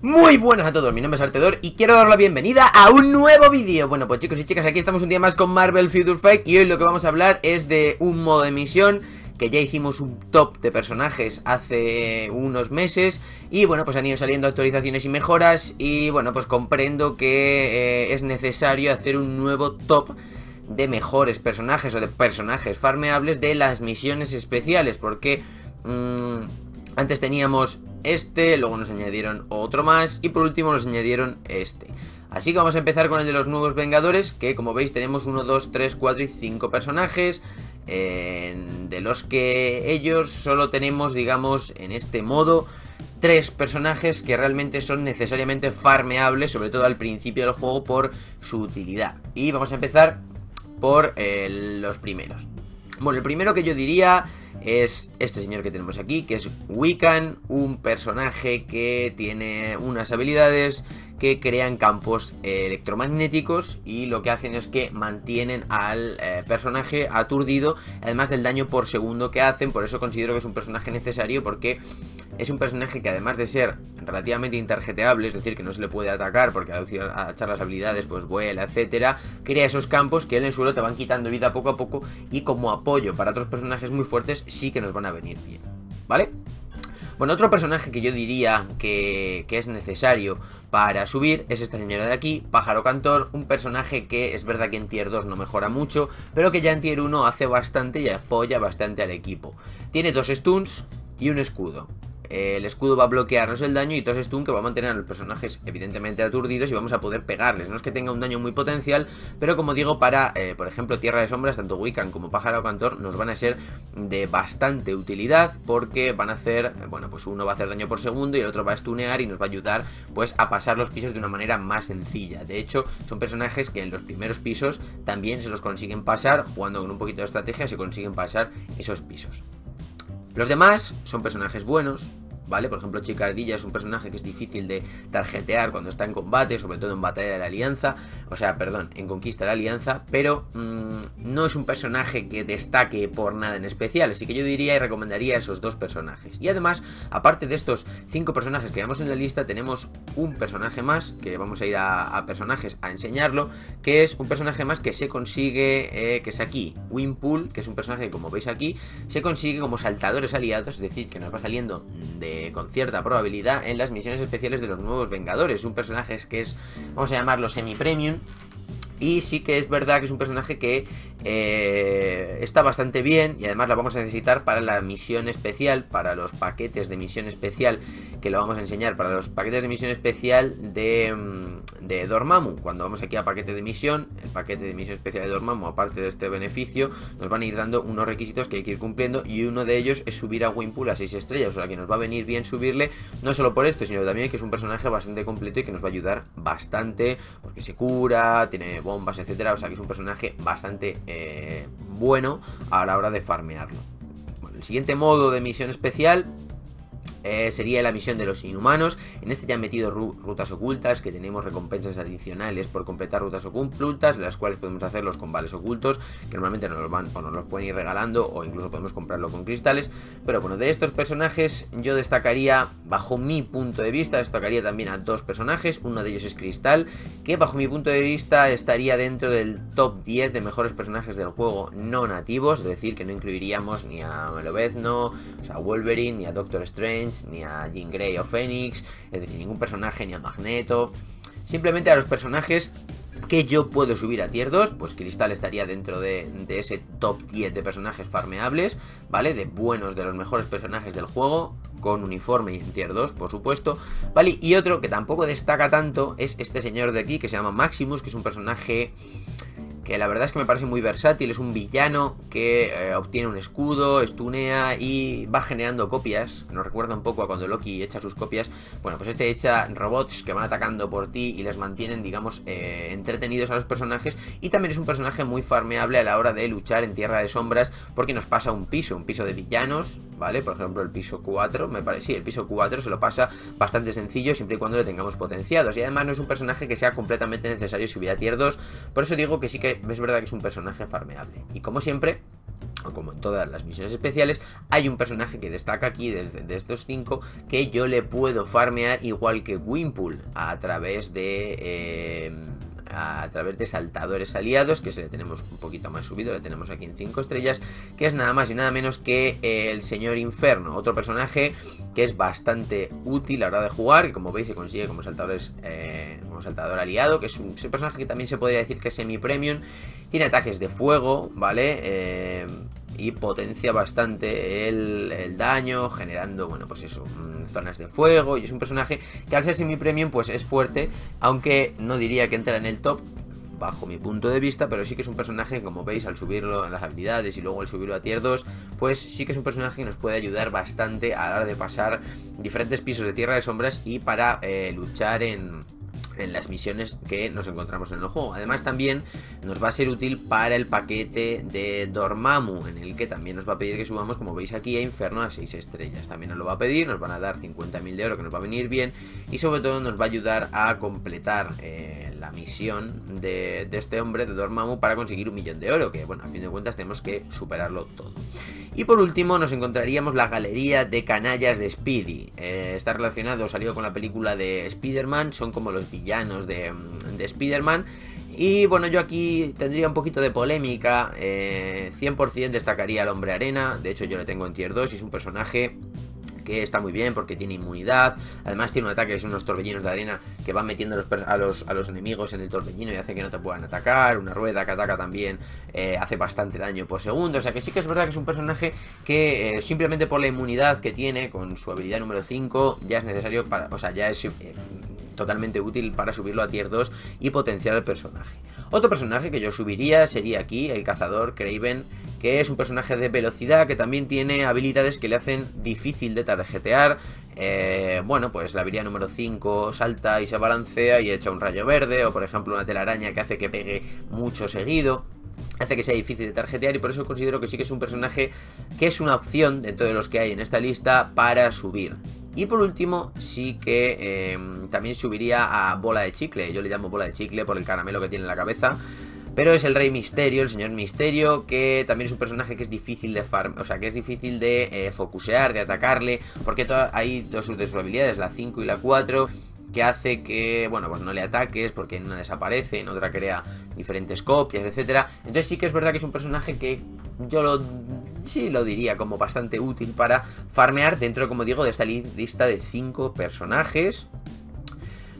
Muy buenas a todos, mi nombre es Artedor y quiero dar la bienvenida a un nuevo vídeo. Bueno, pues chicos y chicas, aquí estamos un día más con Marvel Future Fight Y hoy lo que vamos a hablar es de un modo de misión que ya hicimos un top de personajes hace unos meses y bueno, pues han ido saliendo actualizaciones y mejoras y bueno, pues comprendo que eh, es necesario hacer un nuevo top de mejores personajes o de personajes farmeables de las misiones especiales porque mmm, antes teníamos este, luego nos añadieron otro más y por último nos añadieron este. Así que vamos a empezar con el de los nuevos Vengadores, que como veis tenemos 1, 2, 3, 4 y 5 personajes, de los que ellos solo tenemos, digamos, en este modo, tres personajes que realmente son necesariamente farmeables, sobre todo al principio del juego por su utilidad. Y vamos a empezar por eh, los primeros. Bueno, el primero que yo diría es este señor que tenemos aquí, que es Wiccan, un personaje que tiene unas habilidades que crean campos electromagnéticos y lo que hacen es que mantienen al eh, personaje aturdido, además del daño por segundo que hacen, por eso considero que es un personaje necesario porque es un personaje que además de ser relativamente interjeteable, es decir, que no se le puede atacar porque al echar las habilidades pues vuela, etcétera, crea esos campos que en el suelo te van quitando vida poco a poco y como apoyo para otros personajes muy fuertes sí que nos van a venir bien, ¿vale? Bueno, otro personaje que yo diría que, que, es necesario para subir es esta señora de aquí, Pájaro Cantor, un personaje que es verdad que en tier 2 no mejora mucho, pero que ya en tier 1 hace bastante y apoya bastante al equipo. Tiene dos stuns y un escudo el escudo va a bloquearnos el daño y todo stun que va a mantener a los personajes evidentemente aturdidos y vamos a poder pegarles. No es que tenga un daño muy potencial, pero como digo, para, eh, por ejemplo, Tierra de Sombras, tanto Wiccan como Pájaro Cantor nos van a ser de bastante utilidad porque van a hacer, bueno, pues uno va a hacer daño por segundo y el otro va a stunear y nos va a ayudar pues a pasar los pisos de una manera más sencilla. De hecho, son personajes que en los primeros pisos también se los consiguen pasar, jugando con un poquito de estrategia se consiguen pasar esos pisos. Los demás son personajes buenos, ¿vale? Por ejemplo, Chica Ardilla es un personaje que es difícil de tarjetear cuando está en combate, sobre todo en batalla de la alianza, o sea, perdón, en conquista de la alianza, pero mmm, no es un personaje que destaque por nada en especial, así que yo diría y recomendaría esos dos personajes. Y además, aparte de estos cinco personajes que vemos en la lista, tenemos un personaje más, que vamos a ir a, personajes a enseñarlo, que es un personaje más que se consigue, eh, que es aquí, Winpool, que es un personaje que como veis aquí, se consigue como saltadores aliados, es decir, que nos va saliendo de con cierta probabilidad en las misiones especiales de los nuevos Vengadores. Un personaje que es, vamos a llamarlo semi-premium. Y sí que es verdad que es un personaje que eh, está bastante bien y además la vamos a necesitar para la misión especial, para los paquetes de misión especial que lo vamos a enseñar, para los paquetes de misión especial de, mm, de Dormammu. Cuando vamos aquí a paquete de misión, el paquete de misión especial de Dormammu, aparte de este beneficio, nos van a ir dando unos requisitos que hay que ir cumpliendo y uno de ellos es subir a Winpool a 6 estrellas, o sea que nos va a venir bien subirle, no solo por esto, sino también que es un personaje bastante completo y que nos va a ayudar bastante, porque se cura, tiene bombas, etcétera, o sea que es un personaje bastante eh, bueno a la hora de farmearlo. El siguiente modo de misión especial eh, sería la misión de los inhumanos. En este ya han metido rutas ocultas, que tenemos recompensas adicionales por completar rutas ocultas, las cuales podemos hacerlos con vales ocultos, que normalmente nos los van o nos los pueden ir regalando, o incluso podemos comprarlo con cristales. Pero bueno, de estos personajes yo destacaría, bajo mi punto de vista, destacaría también a dos personajes. Uno de ellos es Cristal, que bajo mi punto de vista estaría dentro del top 10 de mejores personajes del juego no nativos, es decir, que no incluiríamos ni a Melovezno, o sea, Wolverine, ni a Doctor Strange, ni a Jean Grey o Phoenix, es decir, ningún personaje, ni a Magneto. Simplemente a los personajes que yo puedo subir a tier 2, pues Cristal estaría dentro de, de, ese top 10 de personajes farmeables, ¿vale? De buenos, de los mejores personajes del juego, con uniforme y en tier 2, por supuesto, ¿vale? Y otro que tampoco destaca tanto es este señor de aquí, que se llama Maximus, que es un personaje que la verdad es que me parece muy versátil, es un villano que eh, obtiene un escudo, estunea y va generando copias, nos recuerda un poco a cuando Loki echa sus copias, bueno, pues este echa robots que van atacando por ti y les mantienen, digamos, eh, entretenidos a los personajes. Y también es un personaje muy farmeable a la hora de luchar en Tierra de Sombras porque nos pasa un piso, un piso de villanos, ¿vale? Por ejemplo, el piso 4, me parece, sí, el piso 4 se lo pasa bastante sencillo siempre y cuando le tengamos potenciados y además no es un personaje que sea completamente necesario subir a tier 2, por eso digo que sí que es verdad que es un personaje farmeable. Y como siempre, como en todas las misiones especiales, hay un personaje que destaca aquí de, estos cinco que yo le puedo farmear igual que Wimpool a través de... Eh, a través de saltadores aliados, que se le tenemos un poquito más subido, le tenemos aquí en 5 estrellas, que es nada más y nada menos que el señor Inferno, otro personaje que es bastante útil a la hora de jugar, que como veis se consigue como, saltadores, eh, como saltador aliado, que es un, personaje que también se podría decir que es semi-premium, tiene ataques de fuego, ¿vale? Eh, y potencia bastante el, daño, generando, bueno, pues eso, mm, zonas de fuego. Y es un personaje que al ser semi-premium, pues es fuerte, aunque no diría que entra en el top, bajo mi punto de vista, pero sí que es un personaje, como veis, al subirlo en las habilidades y luego al subirlo a tier 2, pues sí que es un personaje que nos puede ayudar bastante a la hora de pasar diferentes pisos de tierra de sombras y para eh, luchar en en las misiones que nos encontramos en el juego. Además también nos va a ser útil para el paquete de Dormammu, en el que también nos va a pedir que subamos, como veis aquí, a Inferno a 6 estrellas. También nos lo va a pedir, nos van a dar 50.000 de oro que nos va a venir bien y sobre todo nos va a ayudar a completar eh, la misión de, este hombre, de Dormammu, para conseguir un millón de oro, que bueno, a fin de cuentas tenemos que superarlo todo. Y por último nos encontraríamos la galería de canallas de Speedy. Eh, está relacionado, salió con la película de Spider-Man, son como los villanos de, de Spider-Man. Y bueno, yo aquí tendría un poquito de polémica. 100% eh, destacaría al hombre arena. De hecho, yo le tengo en tier 2 y es un personaje que está muy bien porque tiene inmunidad. Además tiene un ataque que son unos torbellinos de arena que van metiendo a los, a los, enemigos en el torbellino y hace que no te puedan atacar. Una rueda que ataca también eh, hace bastante daño por segundo. O sea que sí que es verdad que es un personaje que eh, simplemente por la inmunidad que tiene con su habilidad número 5 ya es necesario para... O sea, ya es... Eh, totalmente útil para subirlo a tier 2 y potenciar el personaje. Otro personaje que yo subiría sería aquí, el cazador Craven, que es un personaje de velocidad que también tiene habilidades que le hacen difícil de tarjetear. Eh, bueno, pues la habilidad número 5 salta y se balancea y echa un rayo verde, o por ejemplo una telaraña que hace que pegue mucho seguido hace que sea difícil de tarjetear y por eso considero que sí que es un personaje que es una opción dentro de los que hay en esta lista para subir. Y por último, sí que em, también subiría a Bola de Chicle. Yo le llamo Bola de Chicle por el caramelo que tiene en la cabeza. Pero es el Rey Misterio, el Señor Misterio, que también es un personaje que es difícil de farm, o sea, que es difícil de eh, focusear, de atacarle, porque hay dos de sus habilidades, la 5 y la 4, que hace que, bueno, pues no le ataques porque en una desaparece, en otra crea diferentes copias, etcétera. Entonces sí que es verdad que es un personaje que yo lo sí lo diría como bastante útil para farmear dentro, como digo, de esta lista de 5 personajes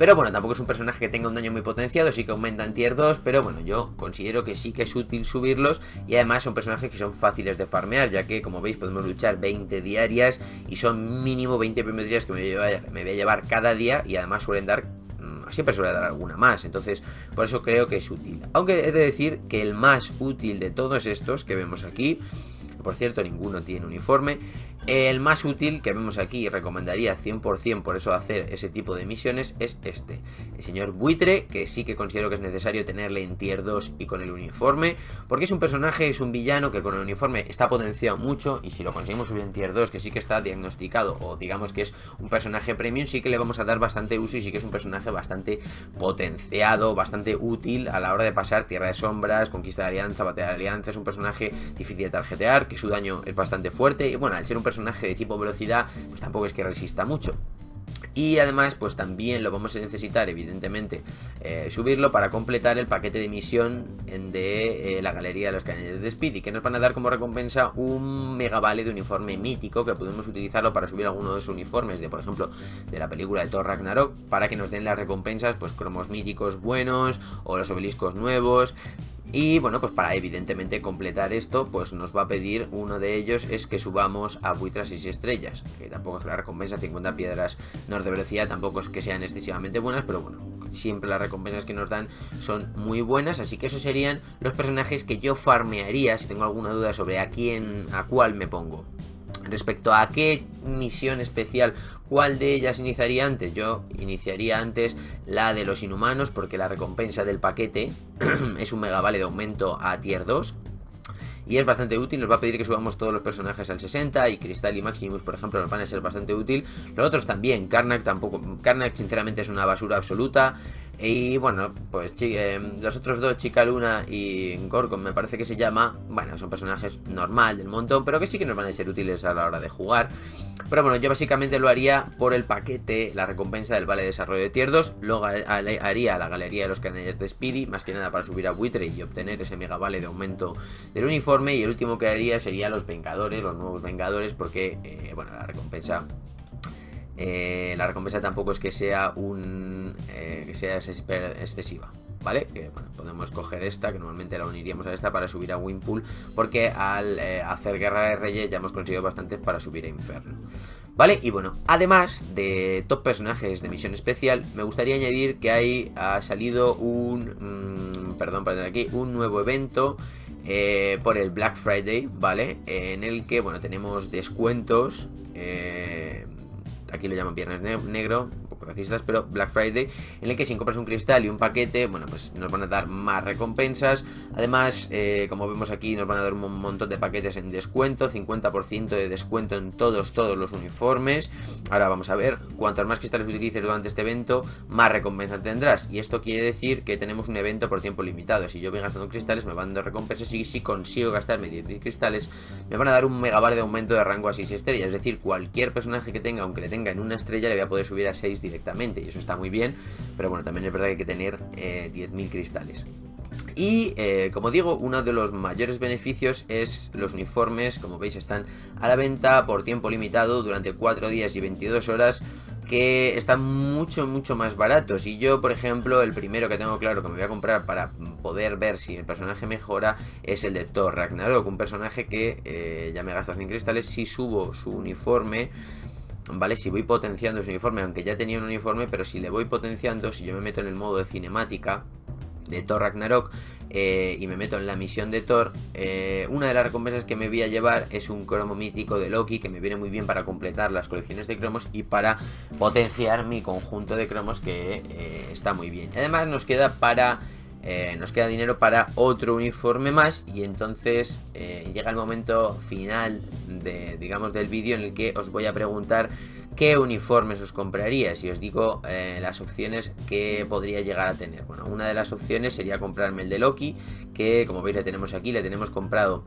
pero bueno, tampoco es un personaje que tenga un daño muy potenciado, sí que aumenta en tier 2, pero bueno, yo considero que sí que es útil subirlos y además son personajes que son fáciles de farmear, ya que como veis podemos luchar 20 diarias y son mínimo 20 primeros que me voy, a, me voy a llevar cada día y además suelen dar mm, siempre suele dar alguna más, entonces por eso creo que es útil. Aunque he de decir que el más útil de todos estos que vemos aquí, por cierto ninguno tiene uniforme, el más útil que vemos aquí y recomendaría 100% por eso hacer ese tipo de misiones es este. El señor buitre, que sí que considero que es necesario tenerle en tier 2 y con el uniforme, porque es un personaje, es un villano que con el uniforme está potenciado mucho y si lo conseguimos subir en tier 2, que sí que está diagnosticado o digamos que es un personaje premium, sí que le vamos a dar bastante uso y sí que es un personaje bastante potenciado, bastante útil a la hora de pasar Tierra de Sombras, Conquista de Alianza, Batalla de Alianza, es un personaje difícil de tarjetear, que su daño es bastante fuerte y bueno, al ser un personaje de tipo velocidad, pues tampoco es que resista mucho. Y además, pues también lo vamos a necesitar, evidentemente, eh, subirlo para completar el paquete de misión de eh, la galería de los cañones de Speed. Y que nos van a dar como recompensa un megavale de uniforme mítico que podemos utilizarlo para subir alguno de los uniformes de, por ejemplo, de la película de Thor Ragnarok. Para que nos den las recompensas, pues cromos míticos buenos o los obeliscos nuevos. Y bueno, pues para evidentemente completar esto, pues nos va a pedir uno de ellos es que subamos a buitras 6 estrellas, que tampoco es la recompensa, 50 piedras no de velocidad, tampoco es que sean excesivamente buenas, pero bueno, siempre las recompensas que nos dan son muy buenas, así que esos serían los personajes que yo farmearía, si tengo alguna duda sobre a quién, a cuál me pongo. Respecto a qué misión especial, cuál de ellas iniciaría antes, yo iniciaría antes la de los inhumanos porque la recompensa del paquete es un megavale de aumento a tier 2 y es bastante útil, nos va a pedir que subamos todos los personajes al 60 y Crystal y Maximus, por ejemplo, nos van a ser bastante útil. Los otros también, Karnak tampoco, Karnak sinceramente es una basura absoluta. Y bueno, pues eh, los otros dos, Chica Luna y Gorgon, me parece que se llama. Bueno, son personajes normal del montón, pero que sí que nos van a ser útiles a la hora de jugar. Pero bueno, yo básicamente lo haría por el paquete, la recompensa del Vale de Desarrollo de Tier 2. Luego haría la galería de los canales de Speedy, más que nada para subir a Buitre y obtener ese mega vale de aumento del uniforme. Y el último que haría sería los Vengadores, los nuevos Vengadores, porque, eh, bueno, la recompensa eh, la recompensa tampoco es que sea un que sea excesiva. ¿Vale? Que bueno, podemos coger esta, que normalmente la uniríamos a esta para subir a Winpool, porque al eh, hacer Guerra de Reyes ya hemos conseguido bastantes para subir a Inferno. ¿Vale? Y bueno, además de top personajes de misión especial, me gustaría añadir que ahí ha salido un... Mmm, perdón, perdón, aquí, un nuevo evento por el Black Friday, ¿vale? en el que, bueno, tenemos descuentos aquí lo llaman Viernes Negro, pero Black Friday, en el que si compras un cristal y un paquete, bueno, pues nos van a dar más recompensas. Además, eh, como vemos aquí, nos van a dar un montón de paquetes en descuento, 50% de descuento en todos, todos los uniformes. Ahora vamos a ver, cuantos más cristales utilices durante este evento, más recompensas tendrás. Y esto quiere decir que tenemos un evento por tiempo limitado. Si yo voy gastando cristales, me van a dar recompensas y si consigo gastarme 10 cristales, me van a dar un megabar de aumento de rango a 6 estrellas. Es decir, cualquier personaje que tenga, aunque le tenga en una estrella, le voy a poder subir a 6 directamente y eso está muy bien, pero bueno, también es verdad que hay que tener 10.000 eh, cristales. Y eh, como digo, uno de los mayores beneficios es los uniformes, como veis están a la venta por tiempo limitado durante 4 días y 22 horas que están mucho mucho más baratos y yo por ejemplo el primero que tengo claro que me voy a comprar para poder ver si el personaje mejora es el de Thor Ragnarok, un personaje que eh, ya me gasta 100 cristales si subo su uniforme ¿vale? Si voy potenciando su uniforme, aunque ya tenía un uniforme, pero si le voy potenciando, si yo me meto en el modo de cinemática de Thor Ragnarok eh, y me meto en la misión de Thor, eh, una de las recompensas que me voy a llevar es un cromo mítico de Loki que me viene muy bien para completar las colecciones de cromos y para potenciar mi conjunto de cromos que eh, está muy bien. Además nos queda para eh, nos queda dinero para otro uniforme más y entonces eh, llega el momento final de, digamos, del vídeo en el que os voy a preguntar qué uniformes os compraría si os digo eh, las opciones que podría llegar a tener. Bueno, una de las opciones sería comprarme el de Loki, que como veis le tenemos aquí, le tenemos comprado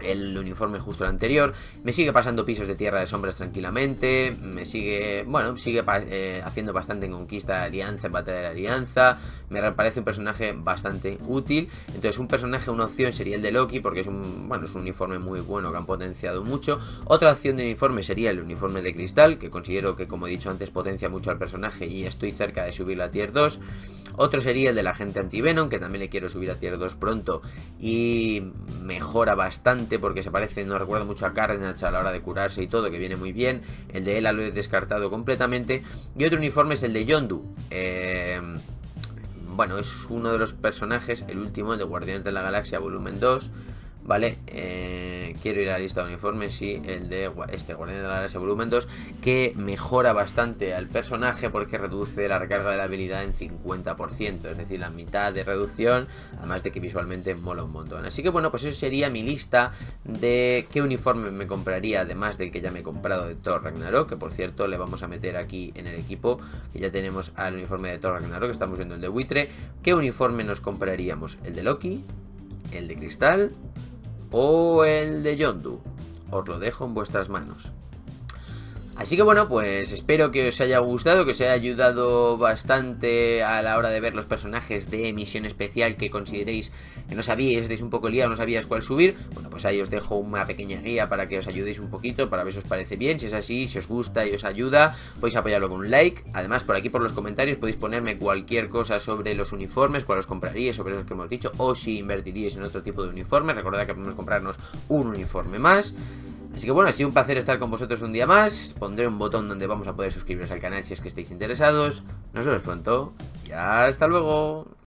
el uniforme justo el anterior. Me sigue pasando pisos de tierra de sombras tranquilamente. Me sigue, bueno, sigue eh, haciendo bastante en conquista de alianza, en batalla de la alianza. Me parece un personaje bastante útil. Entonces, un personaje, una opción sería el de Loki, porque es un, bueno, es un uniforme muy bueno que han potenciado mucho. Otra opción de uniforme sería el uniforme de cristal, que considero que, como he dicho antes, potencia mucho al personaje y estoy cerca de subir la tier 2. Otro sería el de la gente anti-Venom, que también le quiero subir a tier 2 pronto y mejora bastante porque se parece, no recuerdo mucho a Carnage a la hora de curarse y todo, que viene muy bien. El de Ela lo he descartado completamente. Y otro uniforme es el de Yondu. Eh, bueno, es uno de los personajes, el último de Guardianes de la Galaxia Volumen 2. ¿Vale? Eh, quiero ir a la lista de uniformes, sí, el de este Guardián de la Galaxia Volumen 2, que mejora bastante al personaje porque reduce la recarga de la habilidad en 50%, es decir, la mitad de reducción, además de que visualmente mola un montón. Así que bueno, pues eso sería mi lista de qué uniforme me compraría, además del que ya me he comprado de Thor Ragnarok, que por cierto le vamos a meter aquí en el equipo, que ya tenemos al uniforme de Thor Ragnarok, que estamos viendo el de buitre. ¿Qué uniforme nos compraríamos? ¿El de Loki? ¿El de Cristal? O el de Yondu. Os lo dejo en vuestras manos. Así que bueno, pues espero que os haya gustado, que os haya ayudado bastante a la hora de ver los personajes de emisión especial que consideréis que no sabíais, estáis un poco liados, no sabíais cuál subir. Bueno, pues ahí os dejo una pequeña guía para que os ayudéis un poquito, para ver si os parece bien. Si es así, si os gusta y os ayuda, podéis apoyarlo con un like. Además, por aquí por los comentarios podéis ponerme cualquier cosa sobre los uniformes, cuál os compraríais, sobre esos que hemos dicho, o si invertiríais en otro tipo de uniforme. Recordad que podemos comprarnos un uniforme más. Así que bueno, ha sido un placer estar con vosotros un día más. Pondré un botón donde vamos a poder suscribiros al canal si es que estéis interesados. Nos vemos pronto y hasta luego.